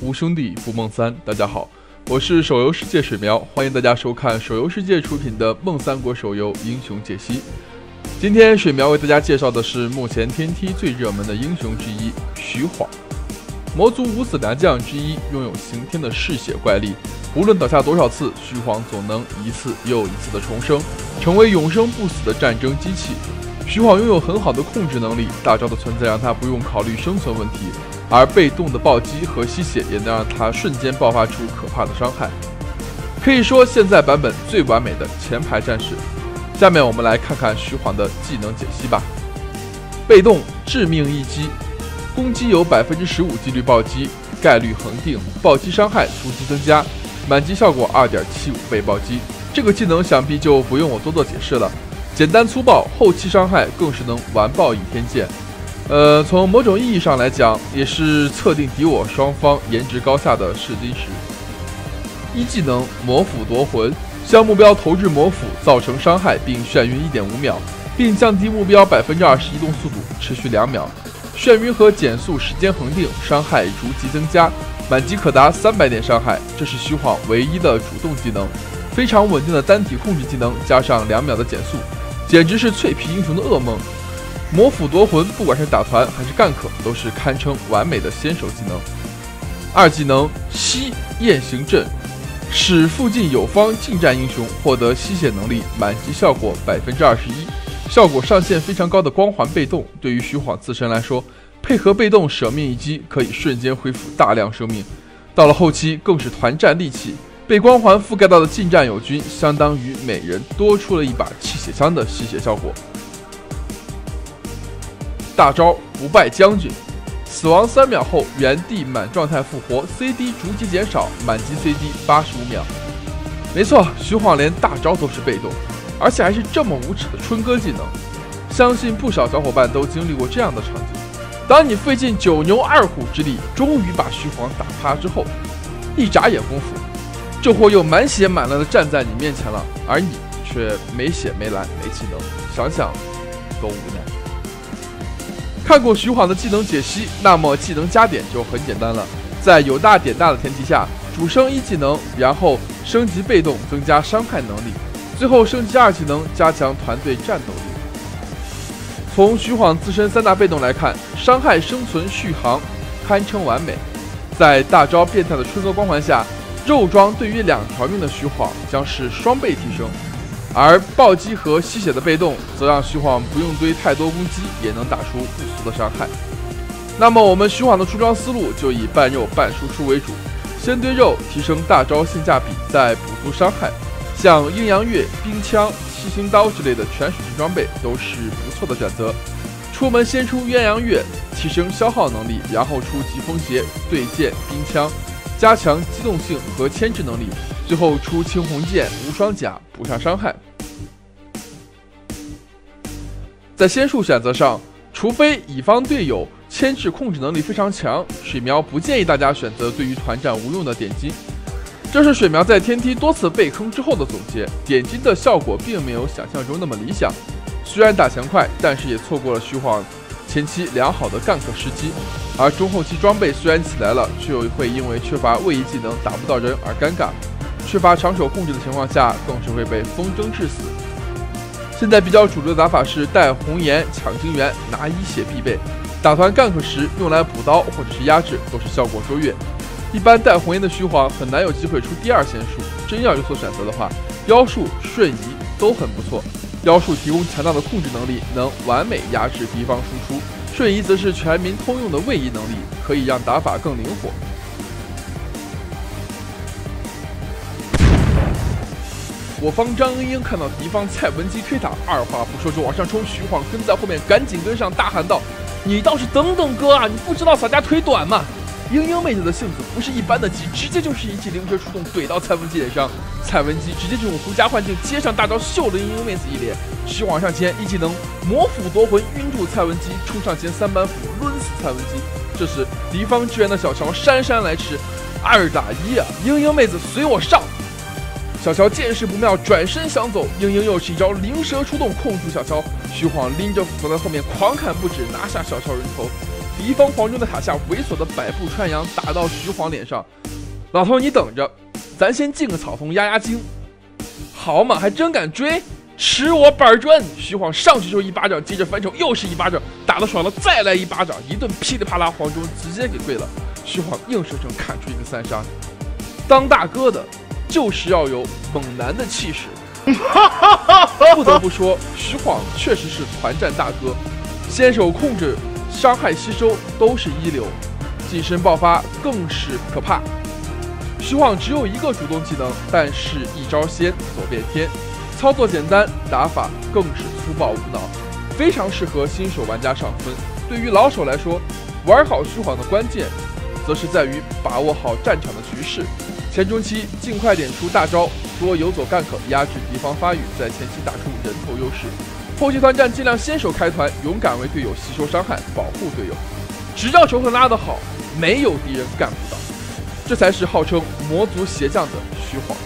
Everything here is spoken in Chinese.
无兄弟不梦三。大家好，我是手游世界水苗，欢迎大家收看手游世界出品的《梦三国》手游英雄解析。今天水苗为大家介绍的是目前天梯最热门的英雄之一徐晃，魔族五子良将之一，拥有刑天的嗜血怪力。无论倒下多少次，徐晃总能一次又一次的重生，成为永生不死的战争机器。徐晃拥有很好的控制能力，大招的存在让他不用考虑生存问题。而被动的暴击和吸血也能让他瞬间爆发出可怕的伤害，可以说现在版本最完美的前排战士。下面我们来看看徐晃的技能解析吧。被动致命一击，攻击有百分之十五几率暴击，概率恒定，暴击伤害逐级增加，满级效果二点七五倍暴击。这个技能想必就不用我多做解释了，简单粗暴，后期伤害更是能完爆倚天剑。呃，从某种意义上来讲，也是测定敌我双方颜值高下的试金石。一技能魔斧夺魂，向目标投掷魔斧，造成伤害并眩晕一点五秒，并降低目标百分之二十移动速度，持续两秒。眩晕和减速时间恒定，伤害逐级增加，满级可达三百点伤害。这是虚晃唯一的主动技能，非常稳定的单体控制技能，加上两秒的减速，简直是脆皮英雄的噩梦。魔斧夺魂，不管是打团还是干可，都是堪称完美的先手技能。二技能吸雁行阵，使附近友方近战英雄获得吸血能力，满级效果百分之二十一，效果上限非常高的光环被动。对于徐晃自身来说，配合被动舍命一击，可以瞬间恢复大量生命。到了后期，更是团战利器，被光环覆盖到的近战友军，相当于每人多出了一把气血枪的吸血效果。大招不败将军，死亡三秒后原地满状态复活，CD 逐级减少，满级 CD 八十五秒。没错，徐晃连大招都是被动，而且还是这么无耻的春哥技能。相信不少小伙伴都经历过这样的场景：当你费尽九牛二虎之力，终于把徐晃打趴之后，一眨眼功夫，这货又满血满蓝的站在你面前了，而你却没血没蓝没技能，想想都无奈。看过徐晃的技能解析，那么技能加点就很简单了。在有大点大的前提下，主升一技能，然后升级被动，增加伤害能力，最后升级二技能，加强团队战斗力。从徐晃自身三大被动来看，伤害、生存、续航堪称完美。在大招变态的春哥光环下，肉装对于两条命的徐晃将是双倍提升。而暴击和吸血的被动，则让徐晃不用堆太多攻击，也能打出不俗的伤害。那么我们徐晃的出装思路就以半肉半输出为主，先堆肉提升大招性价比，再补足伤害。像阴阳月、冰枪、七星刀之类的全属性装备都是不错的选择。出门先出鸳鸯月，提升消耗能力，然后出疾风鞋、对剑、冰枪，加强机动性和牵制能力。最后出青红剑、无双甲补上伤害。在仙术选择上，除非乙方队友牵制控制能力非常强，水苗不建议大家选择对于团战无用的点击。这是水苗在天梯多次被坑之后的总结。点击的效果并没有想象中那么理想，虽然打钱快，但是也错过了徐晃前期良好的干克时机。而中后期装备虽然起来了，却又会因为缺乏位移技能打不到人而尴尬。缺乏长手控制的情况下，更是会被风筝致死。现在比较主流的打法是带红颜抢金元，拿一血必备。打团 gank 时用来补刀或者是压制，都是效果卓越。一般带红颜的虚晃很难有机会出第二仙术，真要有所选择的话，妖术、瞬移都很不错。妖术提供强大的控制能力，能完美压制敌方输出；瞬移则是全民通用的位移能力，可以让打法更灵活。我方张英英看到敌方蔡文姬推塔，二话不说就往上冲。徐晃跟在后面，赶紧跟上，大喊道：“你倒是等等哥啊！你不知道洒家腿短吗？”英英妹子的性子不是一般的急，直接就是一记灵蛇出洞怼到蔡文姬脸上。蔡文姬直接就用狐假幻境接上大招，秀了英英妹子一脸。徐晃上前一技能魔斧夺魂，晕住蔡文姬，冲上前三板斧抡死蔡文姬。这时敌方支援的小乔姗姗来迟，二打一啊！英英妹子随我上。小乔见势不妙，转身想走，英英又是一招灵蛇出洞控住小乔。徐晃拎着斧头在后面狂砍不止，拿下小乔人头。敌方黄忠的塔下猥琐的百步穿杨打到徐晃脸上，老头你等着，咱先进个草丛压压惊。好嘛，还真敢追，吃我板砖！徐晃上去就一巴掌，接着反手又是一巴掌，打得爽了再来一巴掌，一顿噼里啪啦，黄忠直接给跪了。徐晃硬生生砍出一个三杀。当大哥的，就是要有猛男的气势。不得不说，徐晃确实是团战大哥，先手控制、伤害吸收都是一流，近身爆发更是可怕。徐晃只有一个主动技能，但是一招鲜走遍天，操作简单，打法更是粗暴无脑，非常适合新手玩家上分。对于老手来说，玩好徐晃的关键，则是在于把握好战场的局势，前中期尽快点出大招。多游走 gank，压制敌方发育，在前期打出人头优势。后期团战尽量先手开团，勇敢为队友吸收伤害，保护队友。只要仇恨拉得好，没有敌人干不到。这才是号称魔族鞋匠的虚晃。